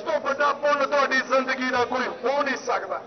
ਉਸ ਤੋਂ ਵੱਡਾ ਪੁੰਨ ਤੁਹਾਡੀ ਜ਼ਿੰਦਗੀ ਦਾ ਕੋਈ ਹੋ ਨਹੀਂ ਸਕਦਾ